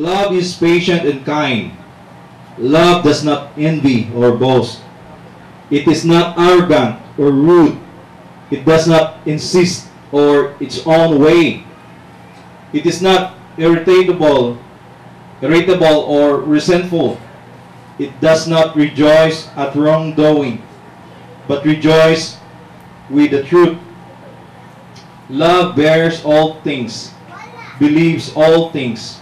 Love is patient and kind. Love does not envy or boast. It is not arrogant or rude. It does not insist or its own way. It is not irritable, irritable or resentful. It does not rejoice at wrongdoing, but rejoice with the truth. Love bears all things, believes all things,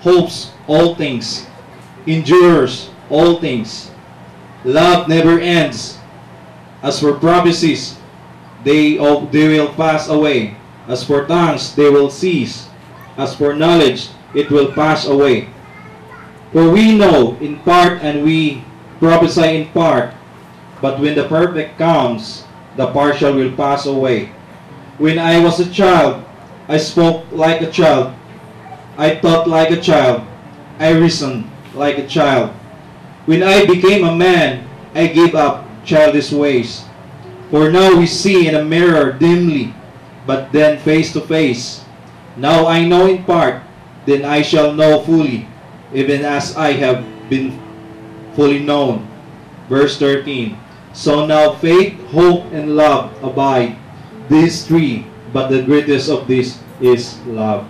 hopes all things, endures all things. Love never ends. As for prophecies, they, oh, they will pass away. As for tongues, they will cease. As for knowledge, it will pass away. For we know in part and we prophesy in part, but when the perfect comes, the partial will pass away. When I was a child, I spoke like a child. I thought like a child. I reasoned like a child. When I became a man, I gave up childish ways. For now we see in a mirror dimly, but then face to face. Now I know in part, then I shall know fully, even as I have been fully known. Verse 13. So now faith, hope, and love abide, these three, but the greatest of these is love.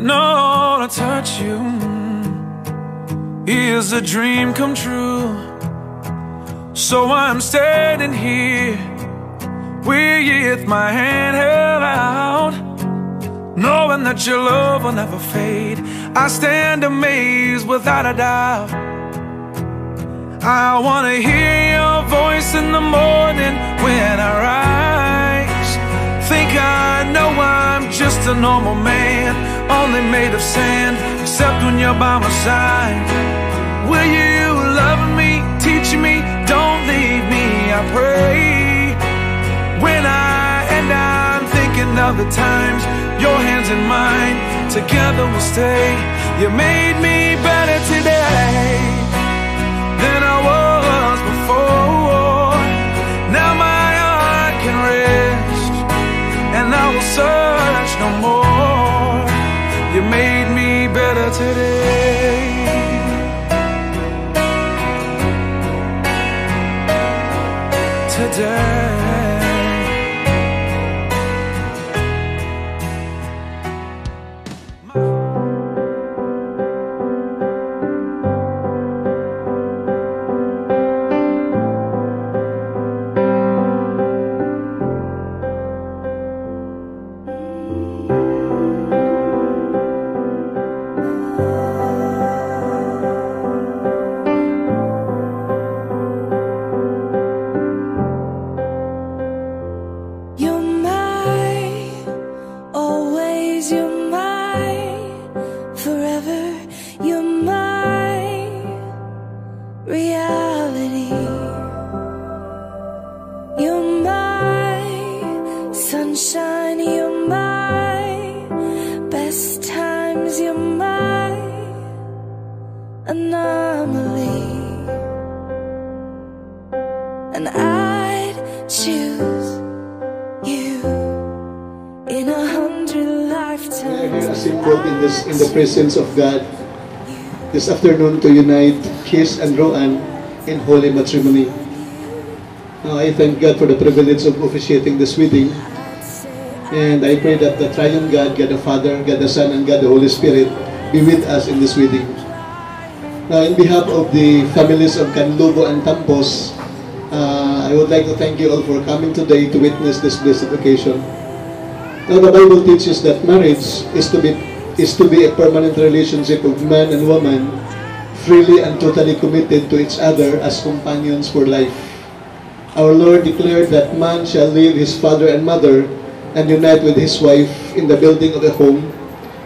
and all to touch you. Is a dream come true. So I'm standing here with my hand held out, knowing that your love will never fade. I stand amazed without a doubt. I wanna hear your voice in the morning when I rise. Think I know I'm just a normal man, only made of sand, except when you're by my side. Will you love me, teach me, don't leave me, I pray. When I end, I'm thinking of the times, your hands in mine, together we'll stay. You made me better today anomaly. And I'd choose you in a hundred lifetimes. are here assembled in this in the presence of God this afternoon to unite Kish and Roanne in holy matrimony. Now I thank God for the privilege of officiating this wedding, and I pray that the Triune God, God the Father, God the Son, and God the Holy Spirit be with us in this wedding. Now, in behalf of the families of Canlubo and Tampos, uh, I would like to thank you all for coming today to witness this blessed occasion. Now the Bible teaches that marriage is to be is to be a permanent relationship of man and woman, freely and totally committed to each other as companions for life. Our Lord declared that man shall leave his father and mother and unite with his wife in the building of a home,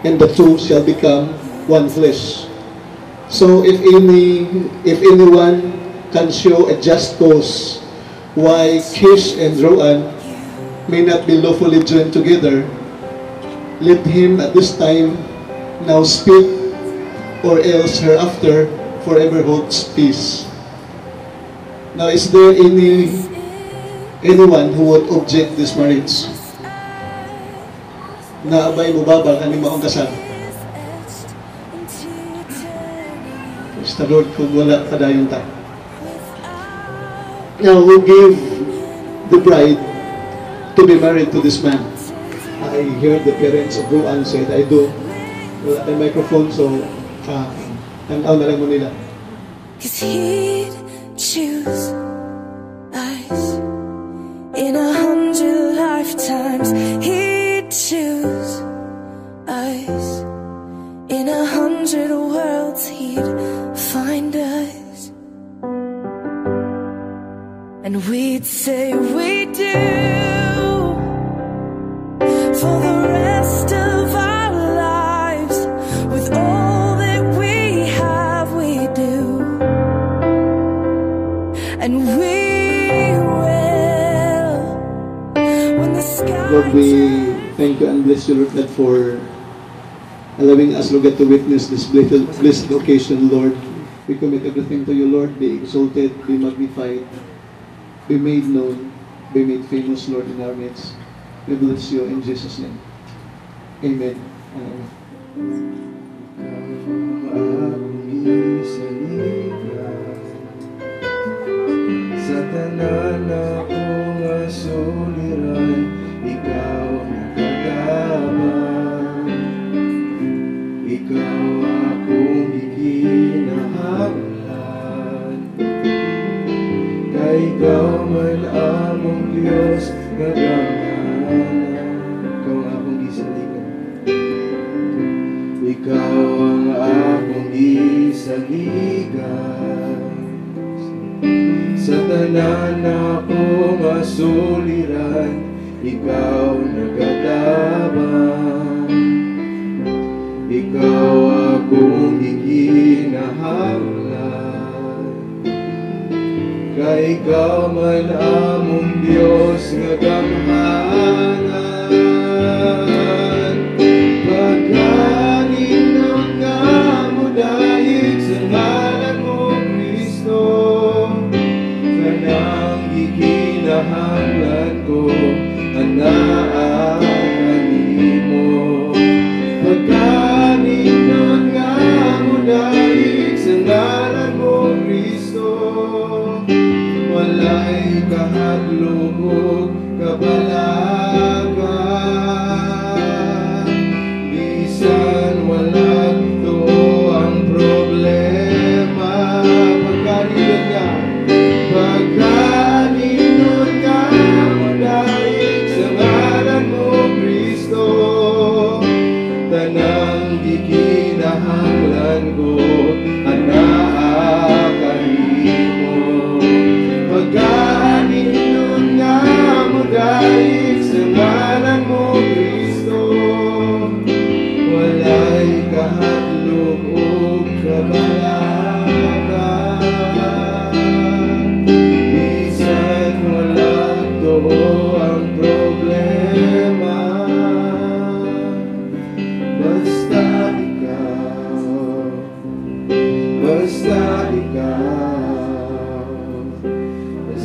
and the two shall become one flesh. So if any if anyone can show a just cause why Kish and Roan may not be lawfully joined together, let him at this time now speak, or else hereafter forever holds peace. Now, is there any anyone who would object this marriage? Naabay mo ba ba kaning maong kasal? Praise the Lord kung wala kadayon ta. Now, who gave the bride to be married to this man? I heard the parents of Roanne said, I do. Wala tayong microphone, so uh, tanaw na lang mo nila. Cause he'd choose us in a hundred lifetimes. Say we do for the rest of our lives with all that we have we do and we will when the sky Lord, we thank you and bless you, Lord, God, for allowing us, Lord, God, to witness this blessed, blessed occasion, Lord. We commit everything to you, Lord. Be exalted, be magnified, be made known, be made famous, Lord, in our midst. We bless you in Jesus' name. Amen. amen. Sa tanan wala na akong asuliran, ikaw nagatabang. Ikaw akong iginahanglan. Kay ikaw man among Diyos nga gamay.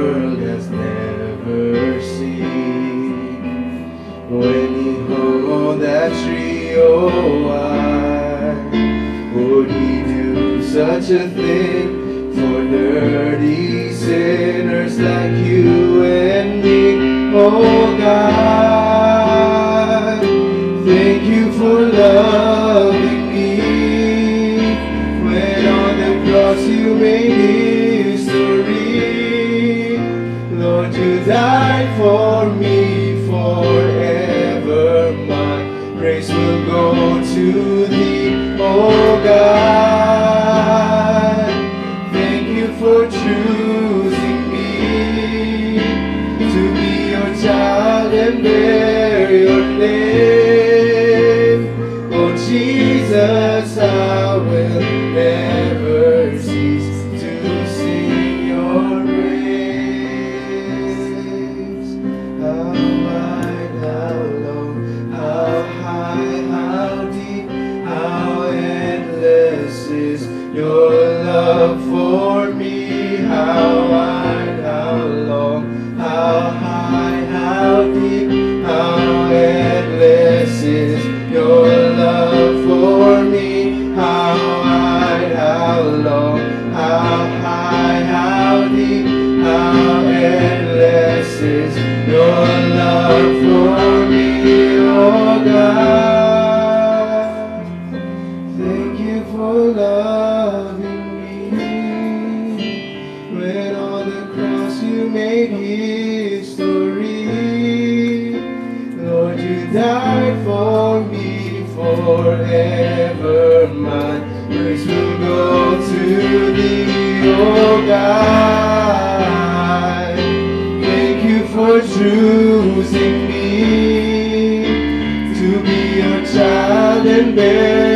world has never seen. When he hung on that tree, oh, why would he do such a thing for dirty sinners like you and me? Oh, God, thank you for love. you Your history. Lord, you died for me forever. My praise will go to thee, God. Thank you for choosing me to be your child and bear.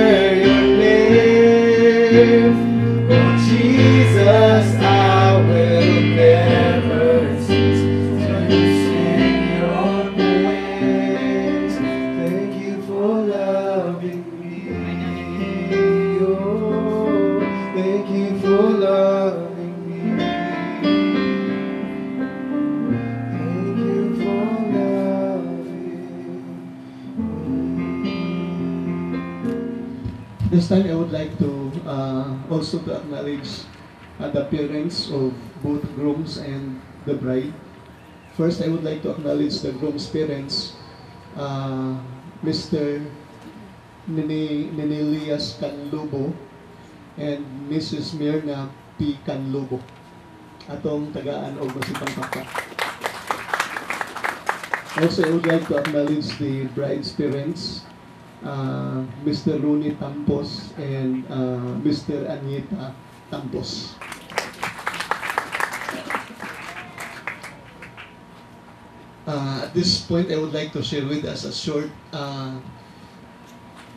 Uh, the parents of both grooms and the bride. First, I would like to acknowledge the groom's parents, uh, Mr. Nini, Ninilias Canlubo and Mrs. Mirna P. Canlubo. Atong tagaan o masipang pakpa. Also, I would like to acknowledge the bride's parents, uh, Mr. Rooney Tampos and uh, Mr. Anita Uh, at this point, I would like to share with us a short uh,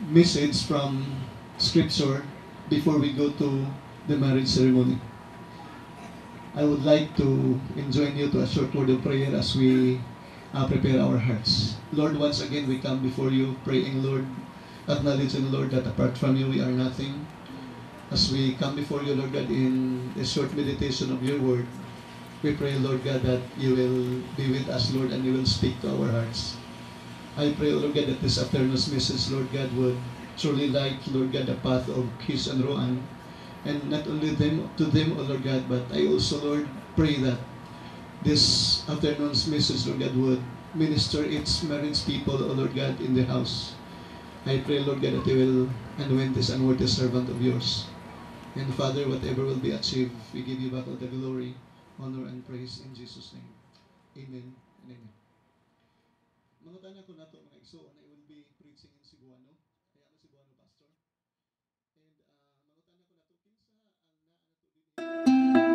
message from Scripture before we go to the marriage ceremony. I would like to enjoin you to a short word of prayer as we uh, prepare our hearts. Lord, once again we come before you praying, Lord, acknowledging, Lord, that apart from you we are nothing. As we come before you, Lord God, in a short meditation of your word, we pray, Lord God, that you will be with us, Lord, and you will speak to our hearts. I pray, Lord God, that this afternoon's message, Lord God, would truly light, Lord God, the path of Kish and Roanne. And not only them to them, O Lord God, but I also, Lord, pray that this afternoon's message, Lord God, would minister its marriage people, O Lord God, in the house. I pray, Lord God, that you will anoint this unworthy servant of yours. And Father, whatever will be achieved, we give you back all the glory, honor, and praise in Jesus' name. Amen and amen. Mga tanya ko na ito, mga igsoon, I will be preaching in Cebuano. Kaya ako Cebuano pastor. And uh, mga tanya ko na ito, kinsa ang naa na ito.